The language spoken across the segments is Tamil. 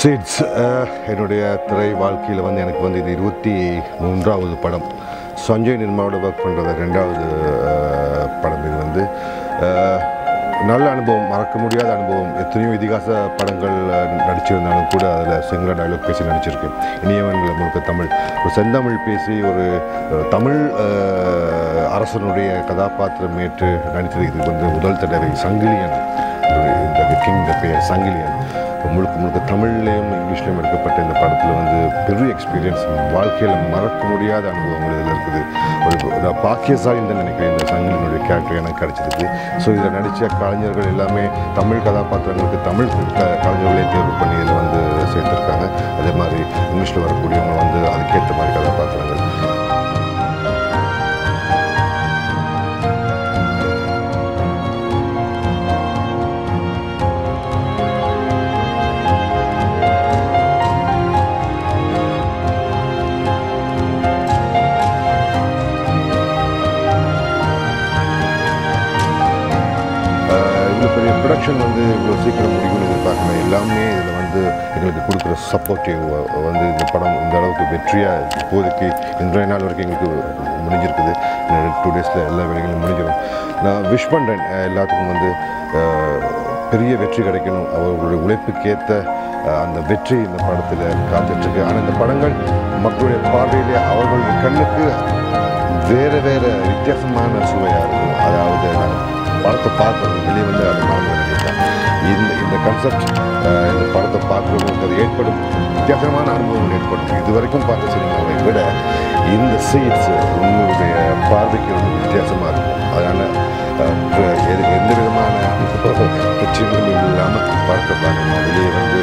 சீட்ஸ் uh, என்னுடைய திரை வாழ்க்கையில் வந்து எனக்கு வந்து இது இருபத்தி மூன்றாவது படம் சஞ்சய் நிர்மாவோட ஒர்க் பண்ணுறது ரெண்டாவது uh, படம் இது வந்து. Uh, நல்ல அனுபவம் மறக்க முடியாத அனுபவம். எத்தனையோ இதிகாச படங்கள் நடிச்சிருந்தாலும் கூட அதில் சிங்கள டைலாக் பேசி நடிச்சிருக்கேன் இனியவன்கள் முழுக்க தமிழ். ஒரு செந்தமிழ் பேசி ஒரு தமிழ் அரசனுடைய கதாபாத்திரம் ஏற்று நடித்தது. இது வந்து முதல் தடவை சங்கிலியன். இந்த கிங் பெயர் சங்கிலியன். முழுக்க முழுக்க தமிழ்லேயும் இங்கிலீஷ்லேயும் எடுக்கப்பட்ட இந்த படத்தில் வந்து பெரிய எக்ஸ்பீரியன்ஸ் வாழ்க்கையில் மறக்க முடியாத அனுபவங்கள் இதில் இருக்குது. ஒரு ஒரு பாக்கியசாலின்னு தான் நினைக்கிறேன் இந்த சங்கிலினுடைய கேரக்டர் எனக்கு கிடைச்சிருக்கு. ஸோ இதில் நடித்த கலைஞர்கள் எல்லாமே தமிழ் கதாபாத்திரங்களுக்கு தமிழ் கலைஞர்களே தேர்வு பண்ணி இதில் வந்து சேர்த்துருக்காங்க. அதே மாதிரி இங்கிலீஷில் வரக்கூடியவங்க வந்து அதுக்கேற்ற மாதிரி இவ்வளோ ப்ரொடக்ஷன் வந்து இவ்வளோ சீக்கிரம் முடியும்னு எதிர்பார்க்கல. எல்லாமே இதில் வந்து எங்களுக்கு கொடுக்குற சப்போர்ட்டிவ் வந்து இந்த படம் இந்த அளவுக்கு வெற்றியாக இப்போதைக்கு இன்றைய நாள் வரைக்கும் எங்களுக்கு முடிஞ்சிருக்குது. டூ டேஸில் எல்லா வேலைகளும் முடிஞ்சிடும். நான் விஷ் பண்ணுறேன் எல்லாத்துக்கும் வந்து பெரிய வெற்றி கிடைக்கணும். அவர்களுடைய உழைப்புக்கேற்ற அந்த வெற்றி இந்த படத்தில் காத்துட்ருக்கு. ஆனால் இந்த படங்கள் மக்களுடைய பார்வையிலே அவர்களுடைய கண்ணுக்கு வேறு வேறு வித்தியாசமான சுவையாக இருக்கும். அதாவது நான் படத்தை பார்க்கணும் வெளியே வந்து அதை மறந்து இந்த இந்த கன்செப்ட் இந்த படத்தை பார்க்கறவங்களுக்கு அது ஏற்படும் வித்தியாசமான அனுபவங்கள் ஏற்படுத்தும். இது வரைக்கும் பார்த்த சினிமாவை விட இந்த சீட்ஸ் உங்களுடைய பார்வைக்கு ரொம்ப வித்தியாசமாக இருக்கும். அதனால் எந்த விதமான பிரச்சனைகளும் இல்லாமல் படத்தை பார்க்கணும். வெளியே வந்து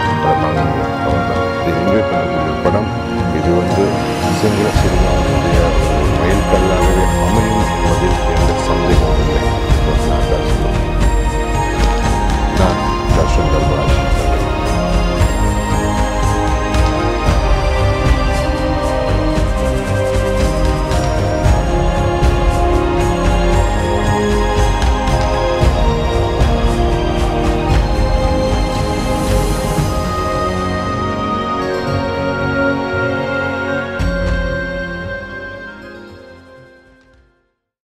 இது என்ஜாய் பண்ணக்கூடிய படம். இது வந்து சிங்கள சினிமாவுடைய மயில் கல்லாகவே அமையும். அதில் எந்த சந்தை